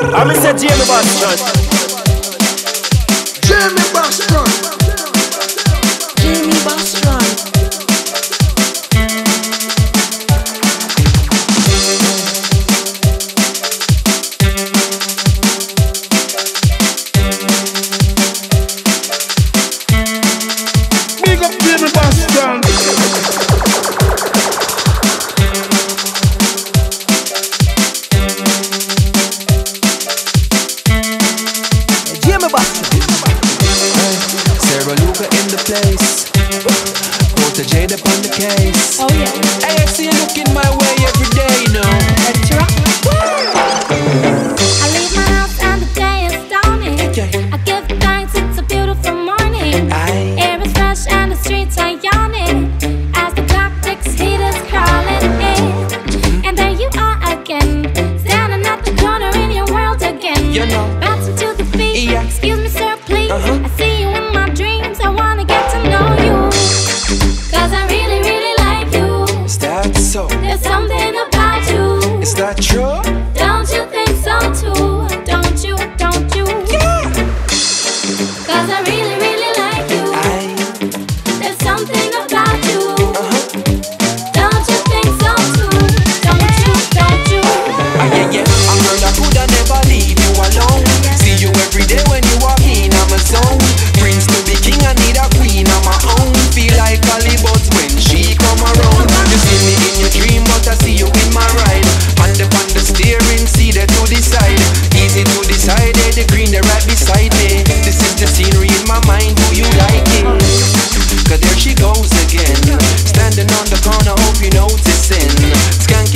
I'm Mr. Jamie Bostron. Jamie Bostron.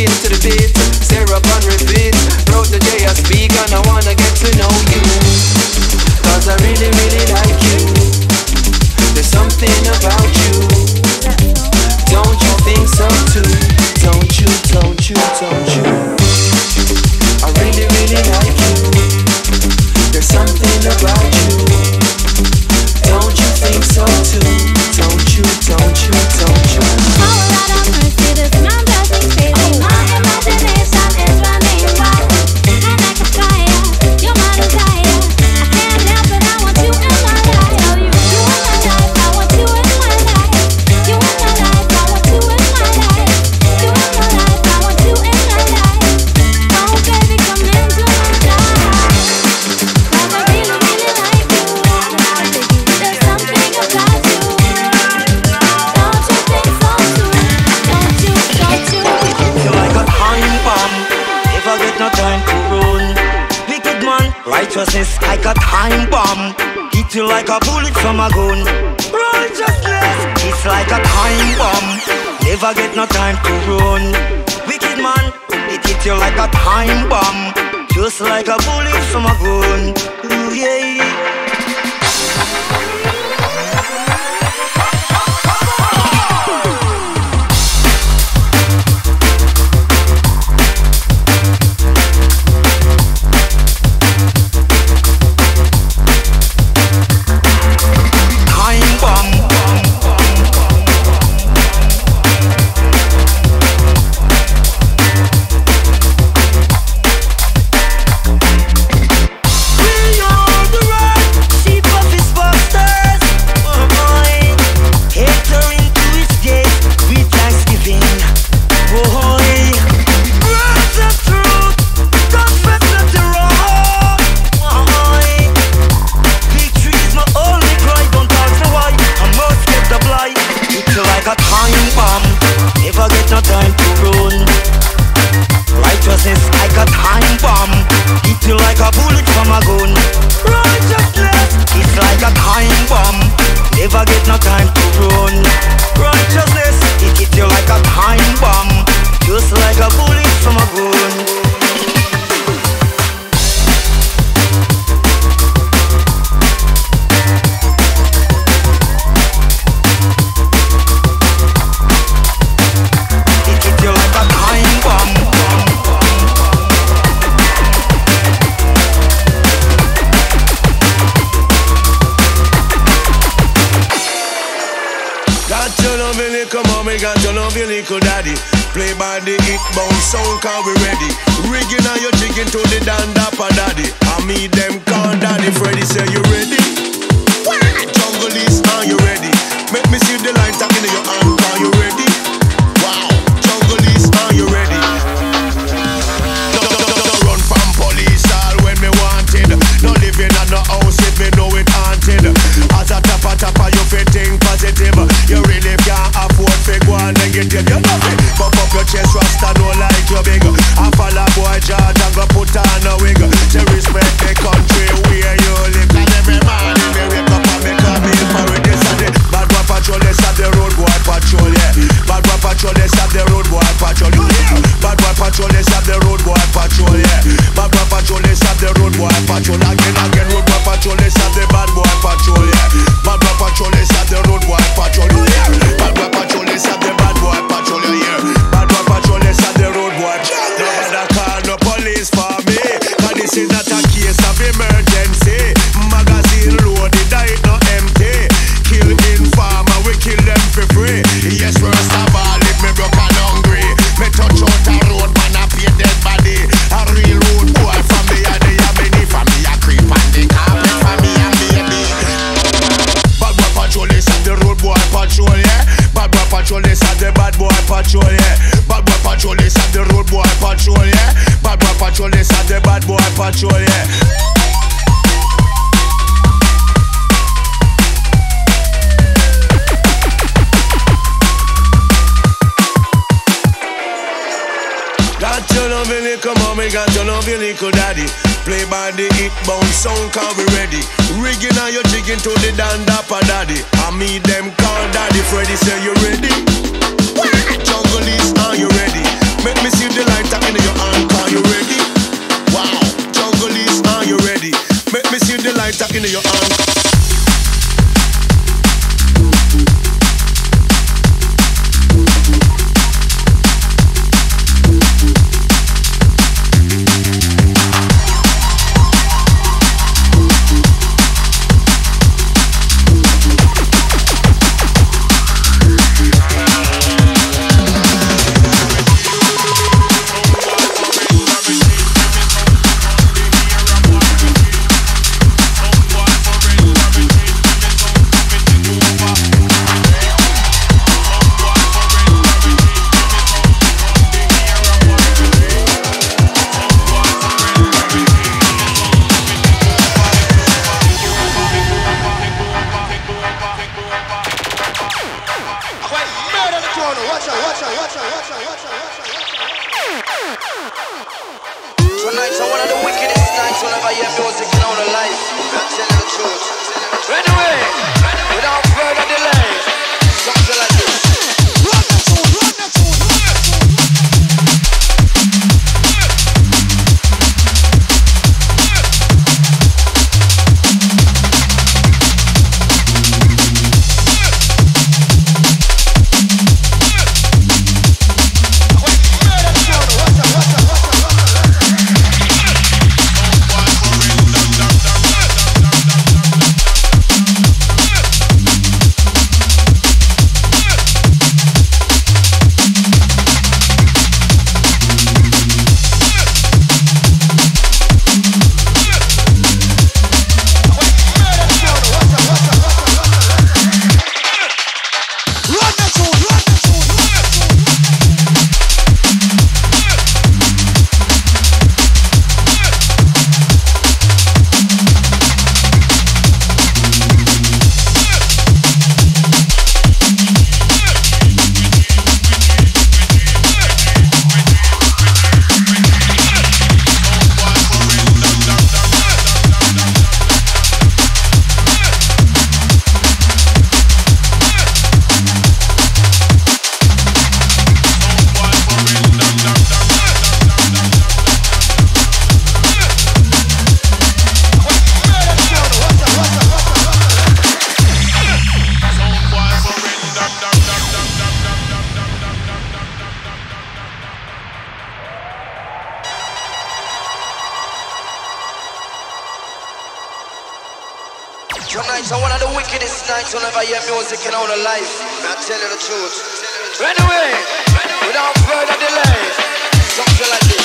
to the beat. Tonight I one of the wickedest nights you'll hear music in all the life. I tell you the truth. Anyway, without further delay, something like this.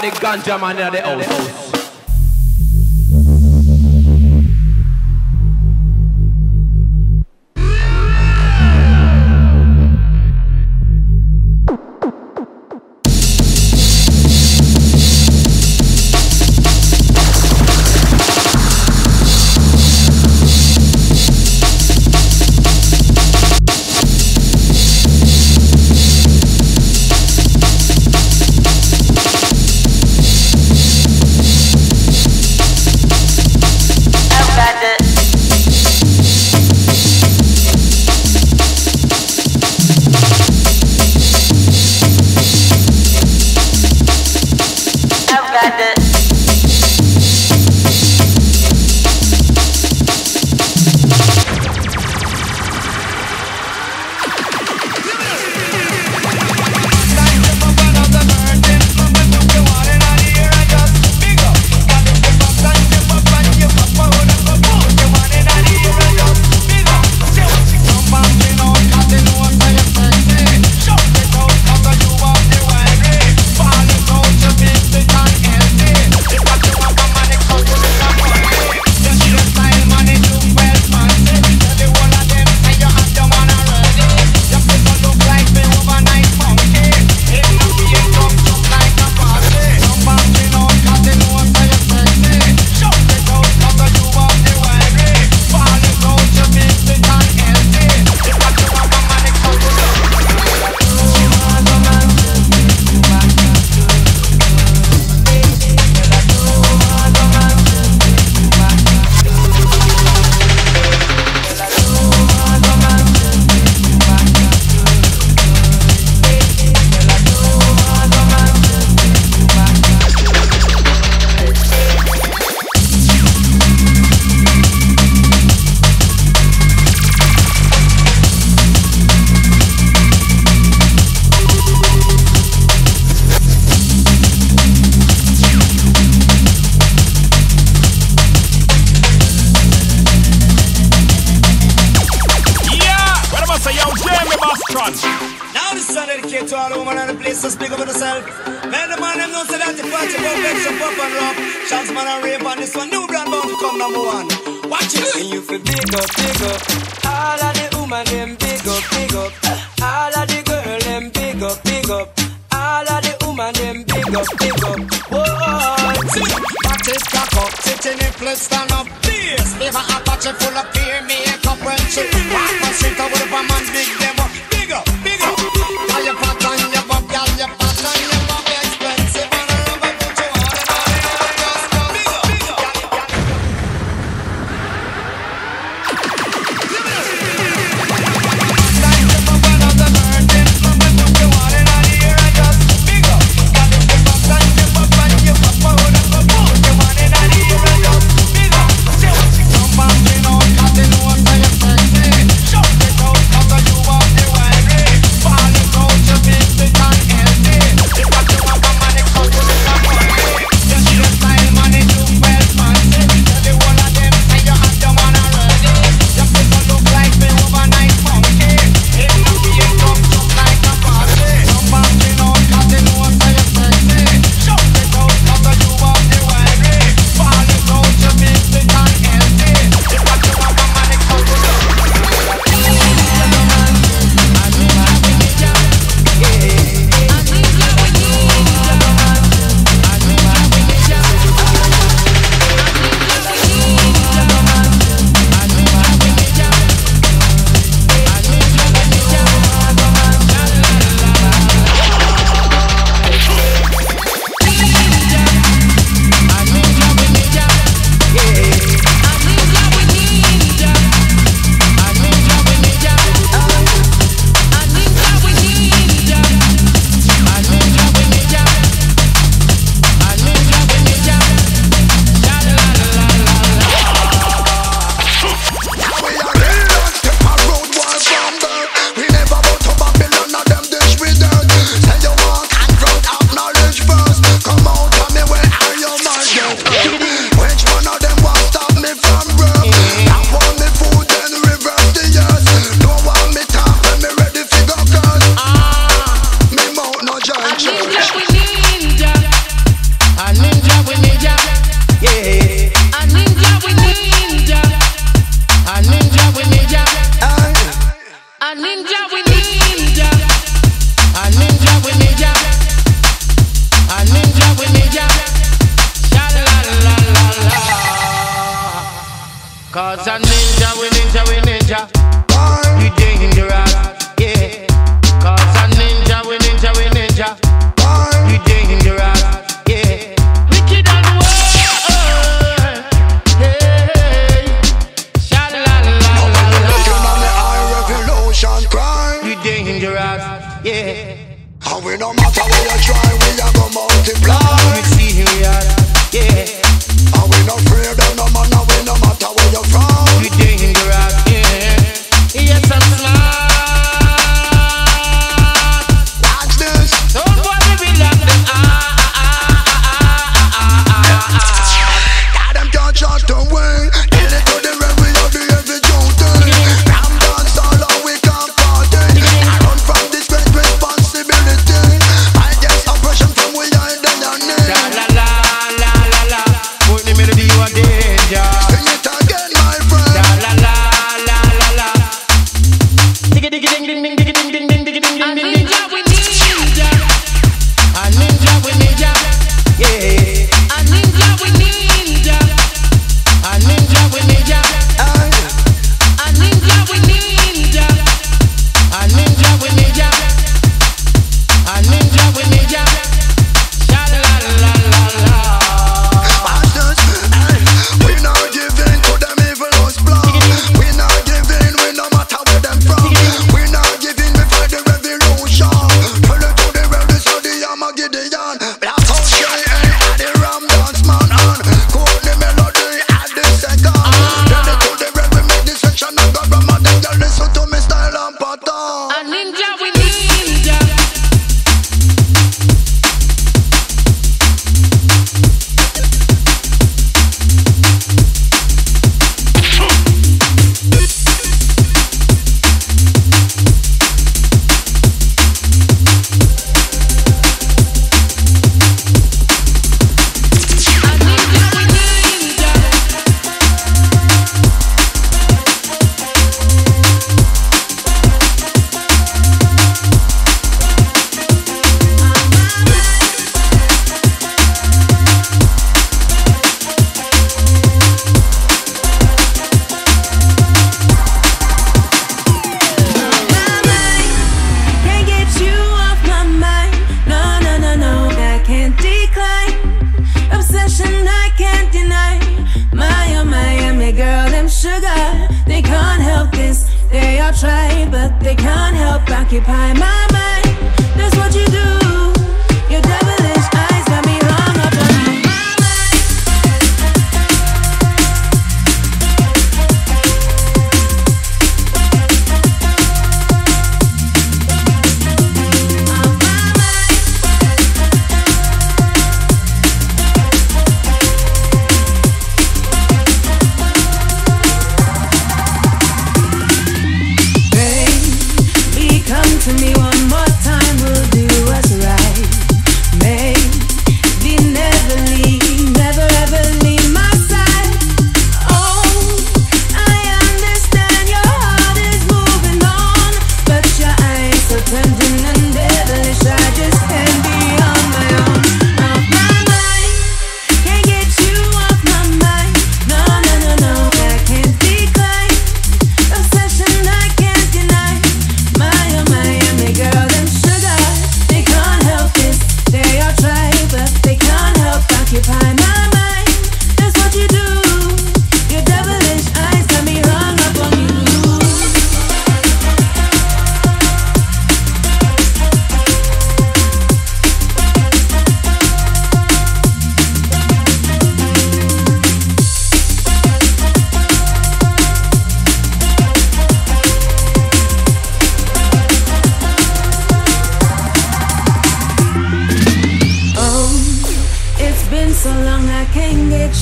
The ganja man in the house.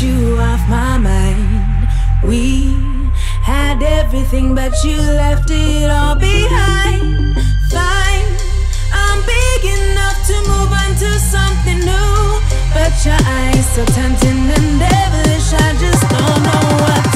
you off my mind. We had everything, but you left it all behind. Fine, I'm big enough to move on to something new. But your eyes so tempting and devilish, I just don't know what.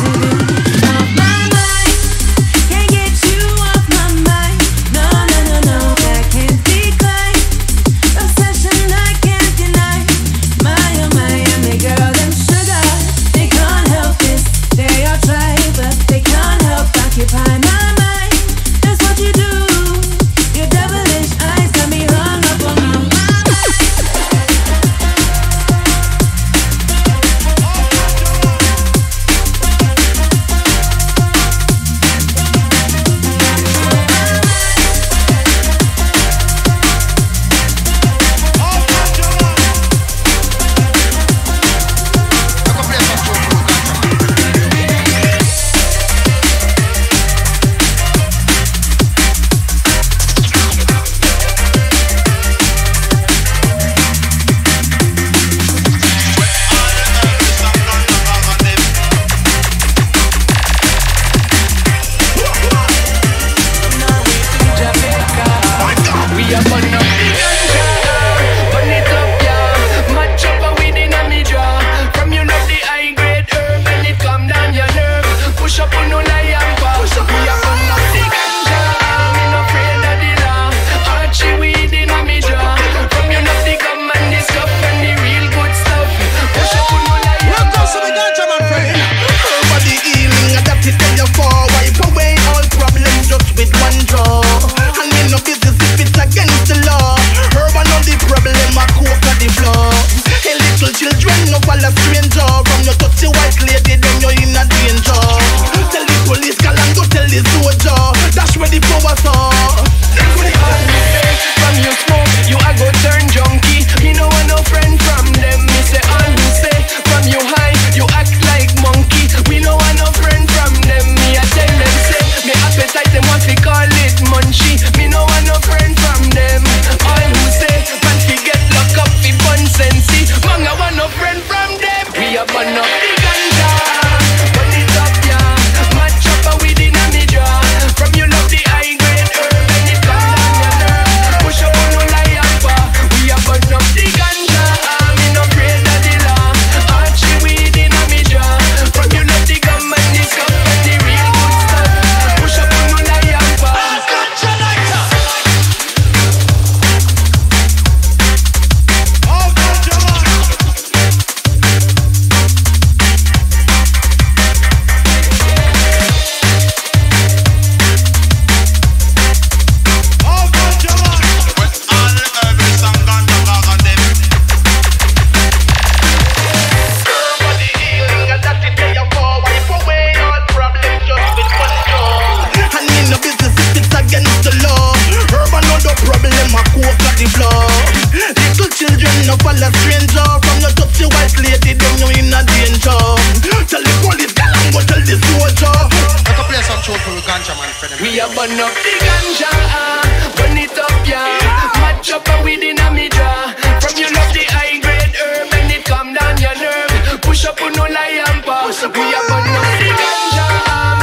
A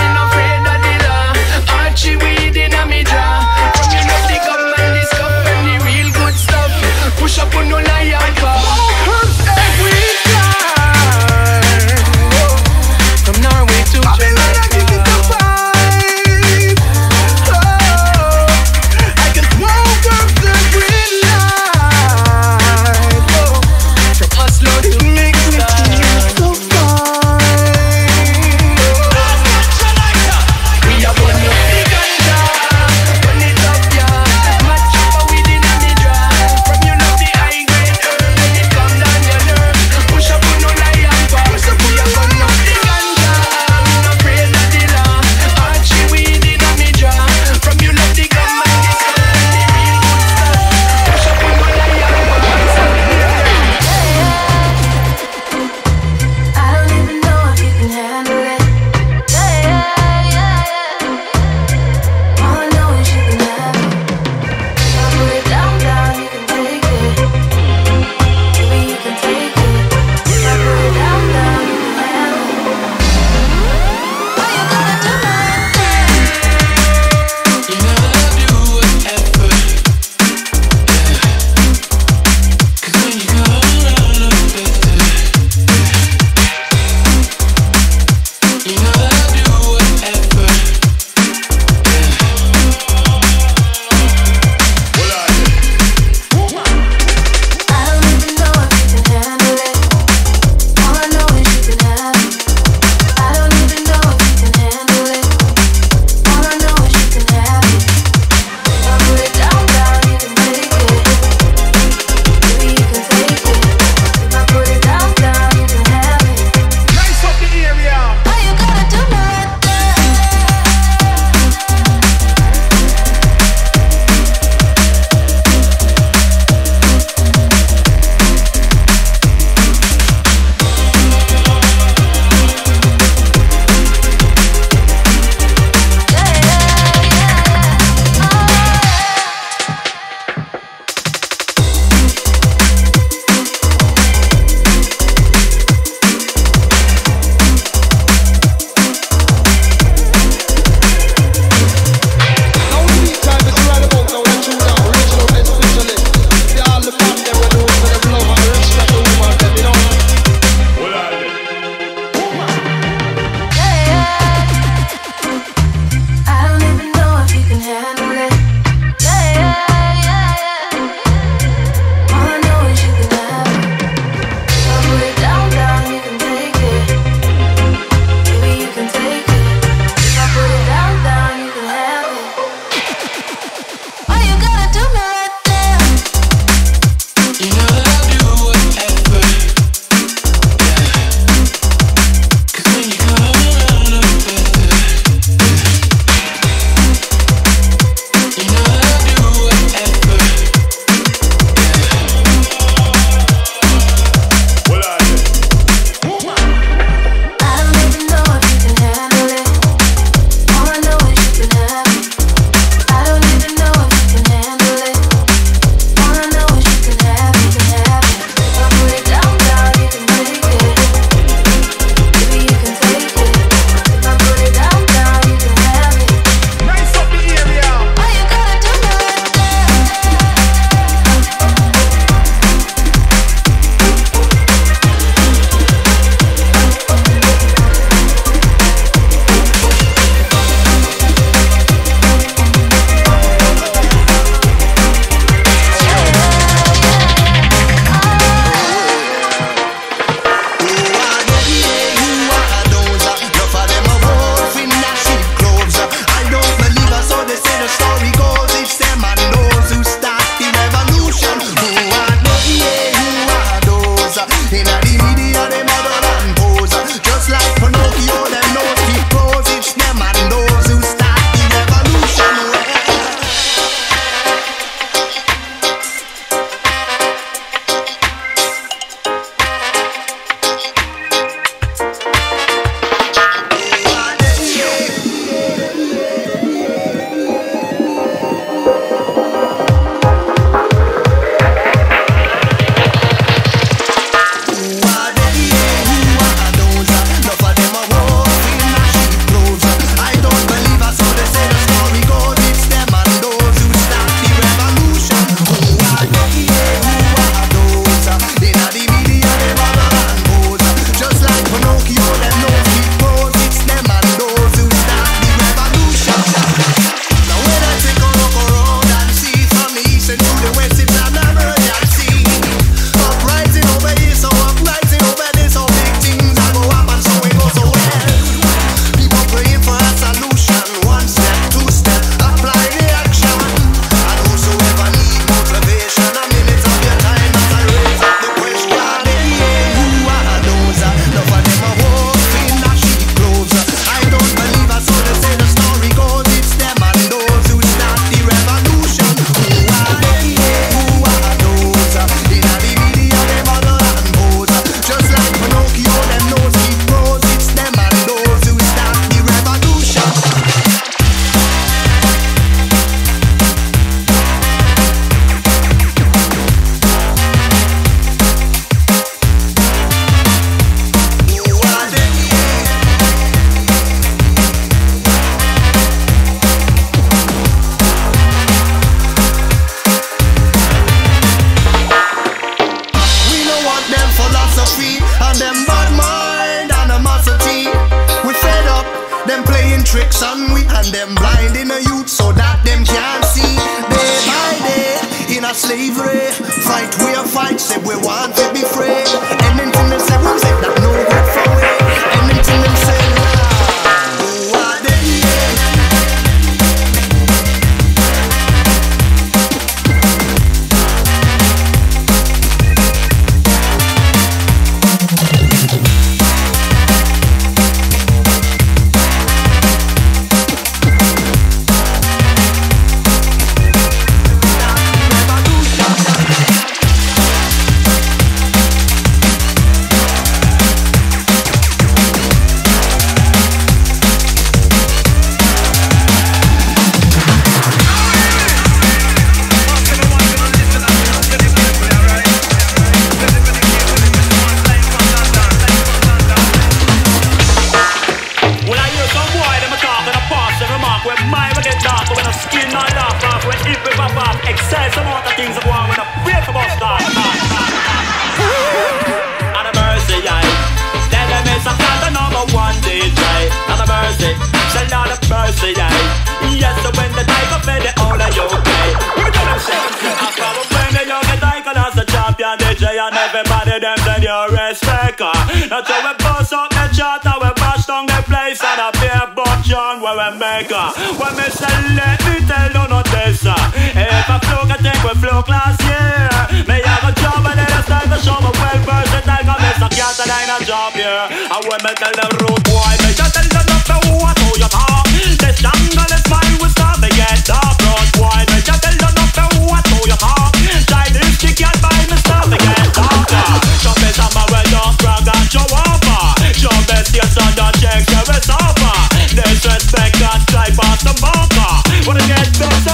a DJ and everybody them send your respect. Uh. Not till we bust up the chart and we bash down the place and a beer butt John where we make. Uh. When me say let me tell you no this. Uh. If I flow, I think we flow last year. Me have a job and then I start to show my well versatile. Cause Mr. Cat and I not job here. Yeah. And when me tell them rude boy, me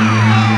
Thank.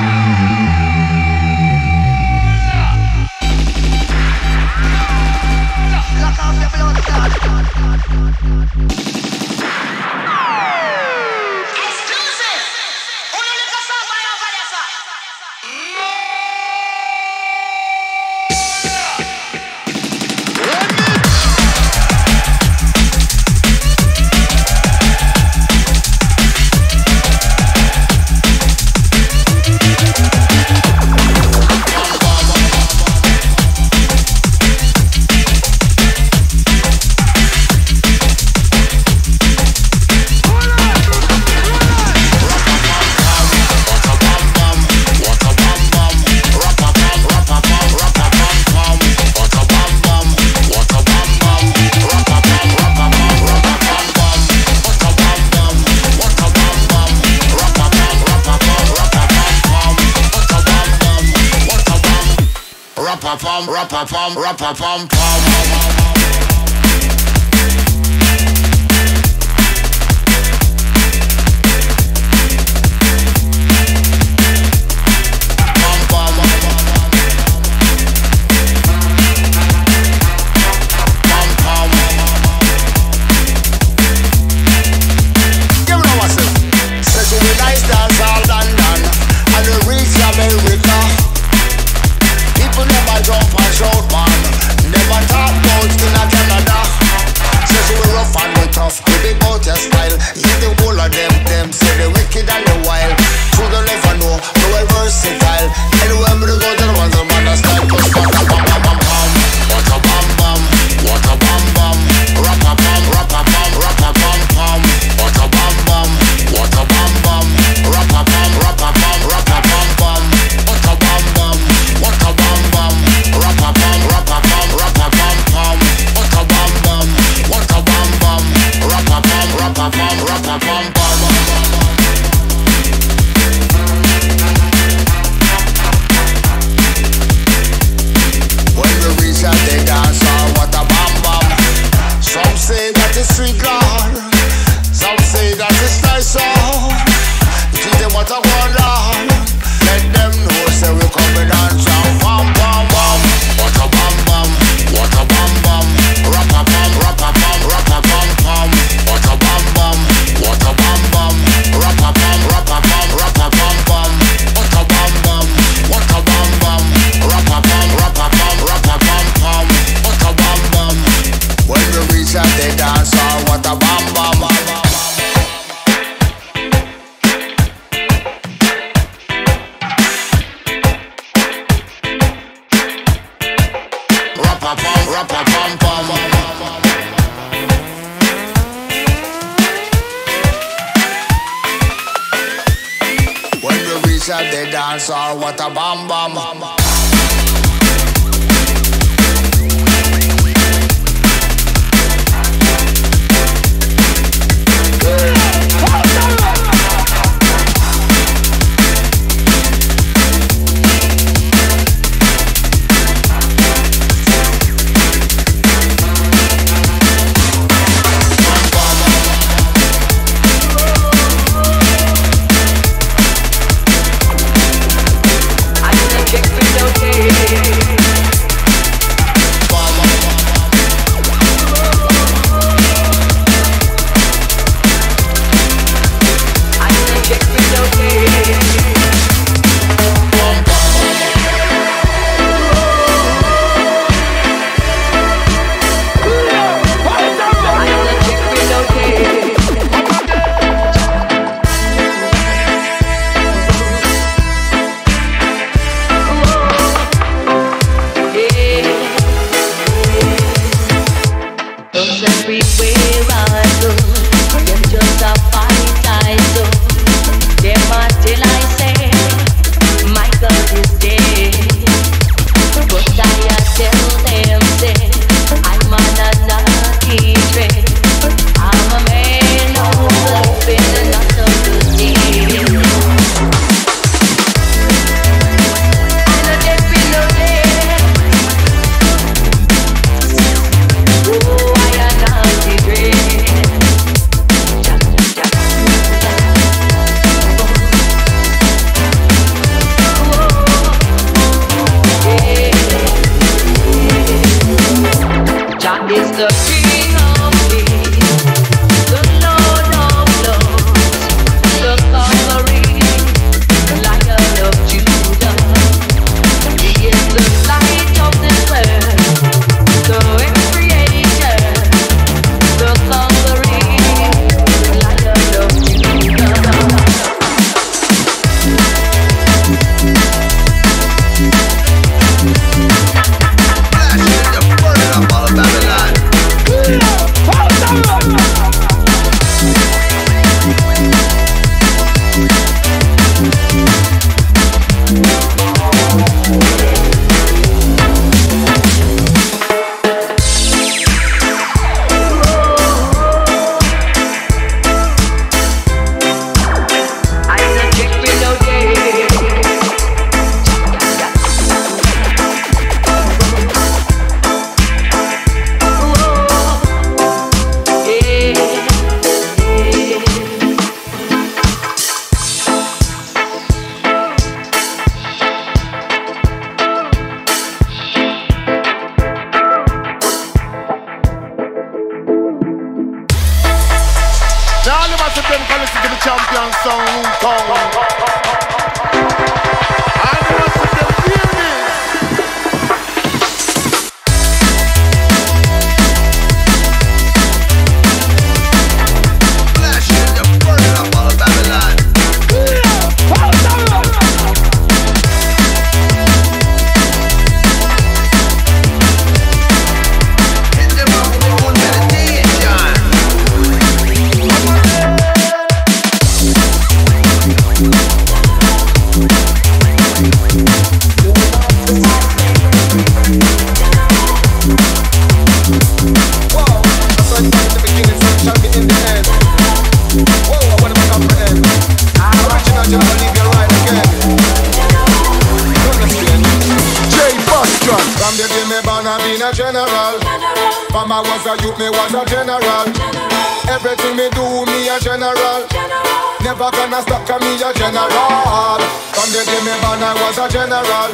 General. From the day me born, I was a general.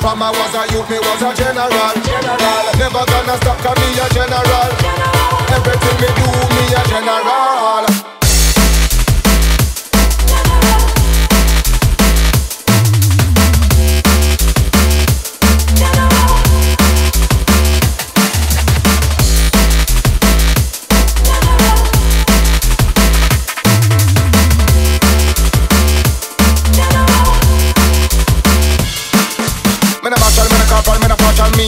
From I was a youth, me was a general. Never gonna stop, cause me a general. Everything me do, me a general.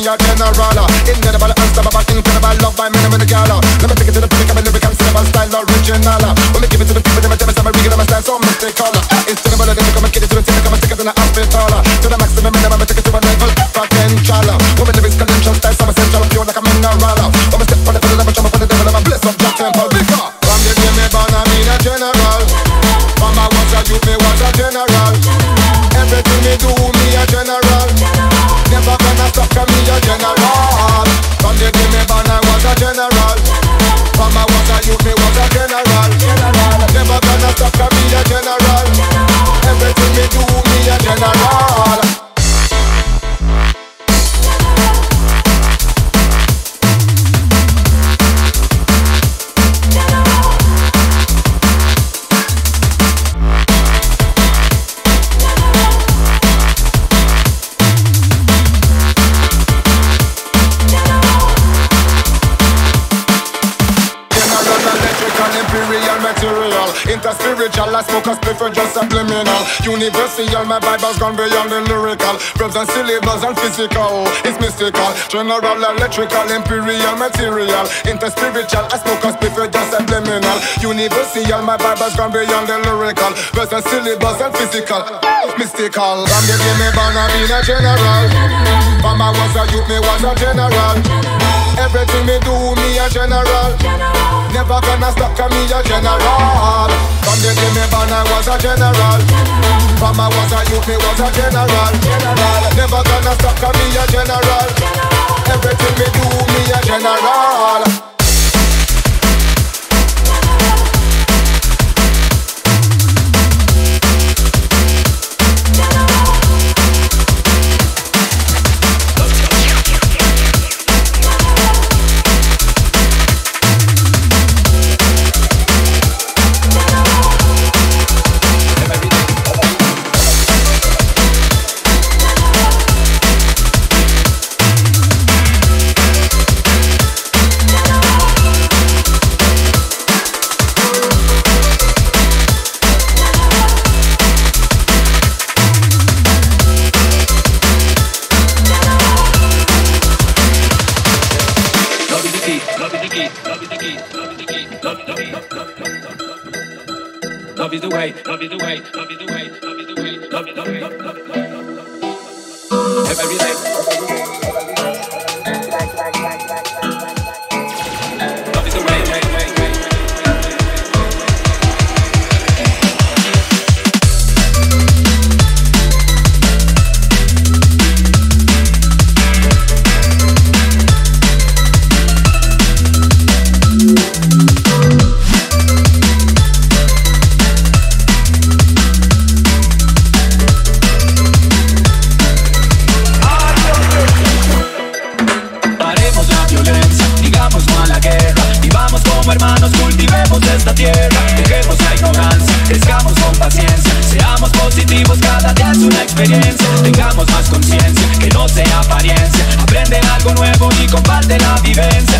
A general. Incredible, unstoppable, incredible Love by me the gala. Let me take it to the public, I'm a lyrical, syllable style, original. When me give it to the people, they me tell me some regal, I'm a style so mystical. It's terrible, then me come and get it to the table, come and stick it in the hospital. To the maximum minimum, me take it to a level potential. Me lyrics, credential, style, some essential, pure like a mineral. When me step on the fiddle, I'm a jump on the devil, I'm a bless up Jack Temple, big From the day me born, I mean a general. From I was a youth, me was a general. Everything me do, me a general. Never gonna stop, a general. From the day me born, I was a general. From I was a youth, me was a general. Never gonna stop, me a general. Everything me do, me a general General, I smoke a spliff just subliminal Universal, my Bible's gone beyond the lyrical. Verbs and syllables and physical, it's mystical. General, electrical, imperial, material. Interspiritual, I smoke a spliff just subliminal Universal, my Bible's gone beyond the lyrical. Verbs and syllables and physical, mystical. From the day me born, I been a general. From I was a youth, me was a general Everything me do, me a general. Never gonna stop, cause me a general. From the day me born, I was a general. From I was a youth, me was a general. Never gonna stop, cause me a general. Everything me do, me a general Love is the way, love is the way, love is the way, love is the way, love is the way. Every day. Tierra. Dejemos la ignorancia, crezcamos con paciencia. Seamos positivos, cada día es una experiencia. Tengamos más conciencia, que no sea apariencia. Aprende algo nuevo y comparte la vivencia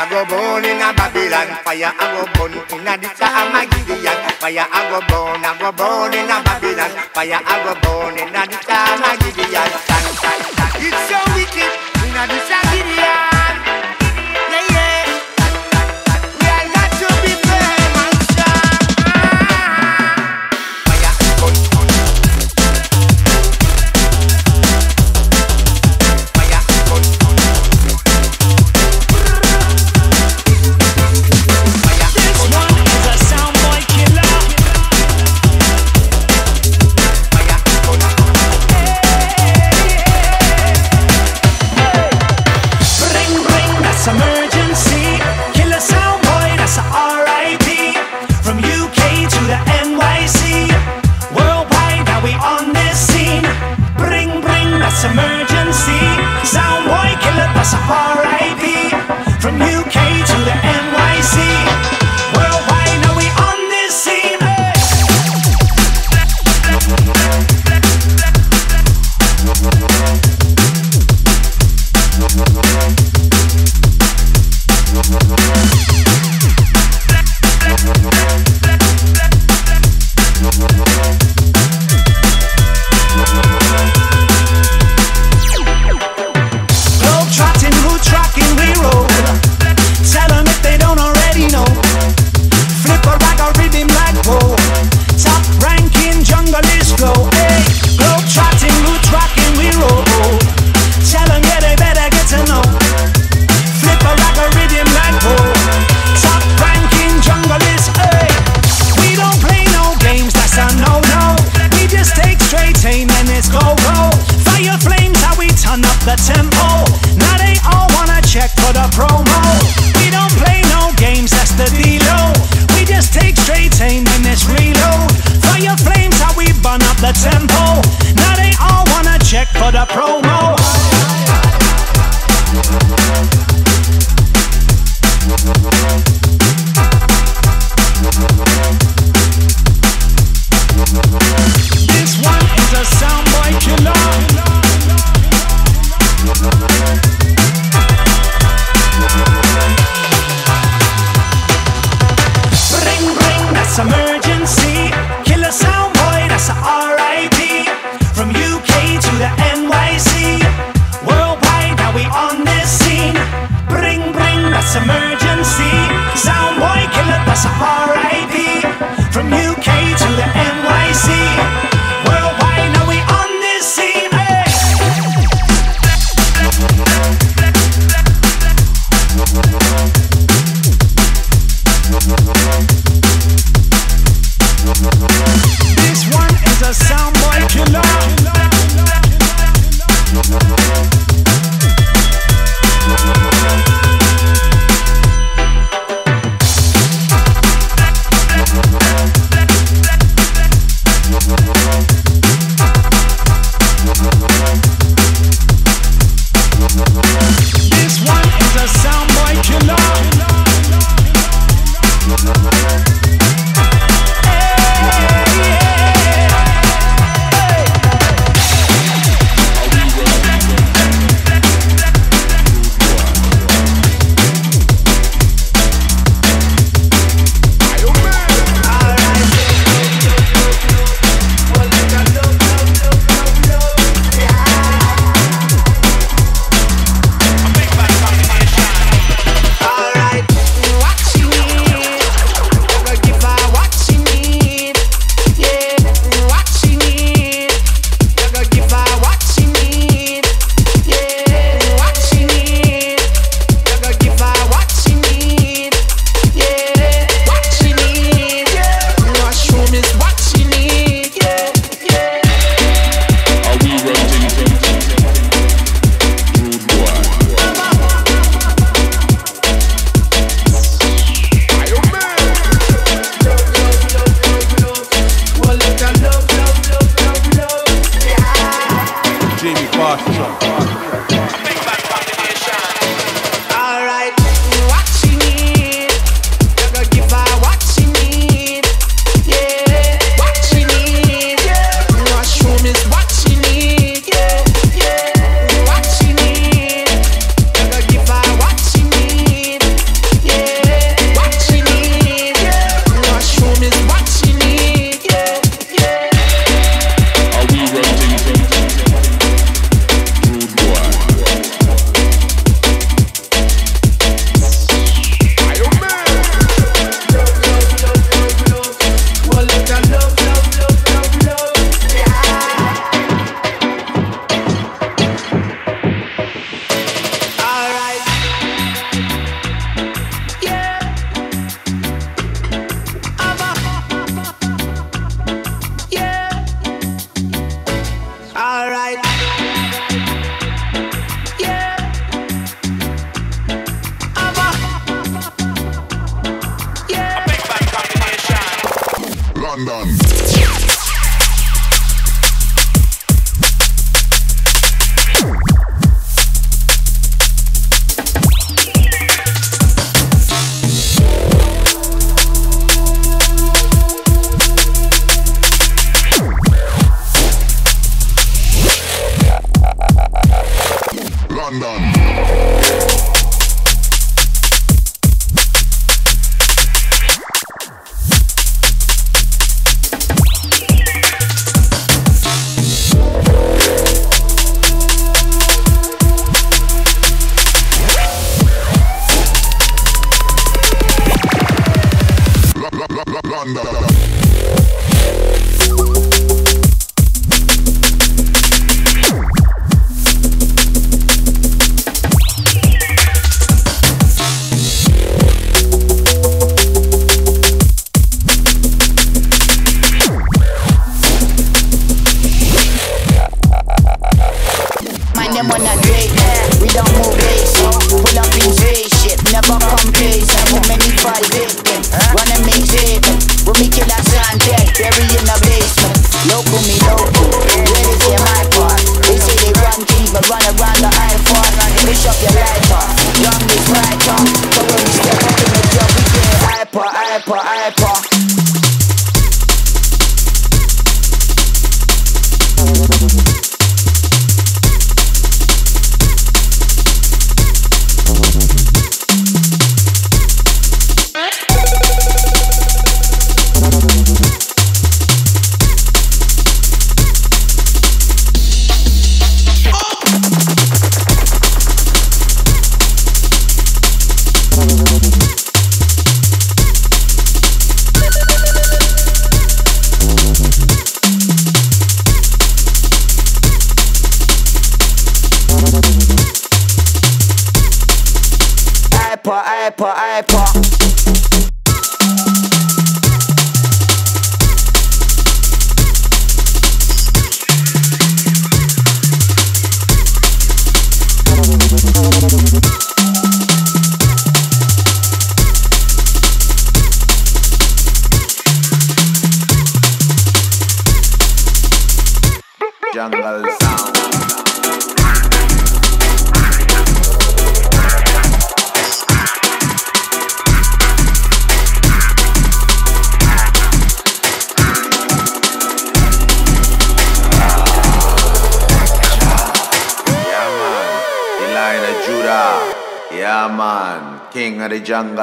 a go burn in a Babylon. Fire a go burn in a ditch a Magidian. Fire a go burn, a go burn in a Babylon. Fire a go burn in a ditch a Magidian. This one is a soundboy killer. King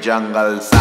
Jungle.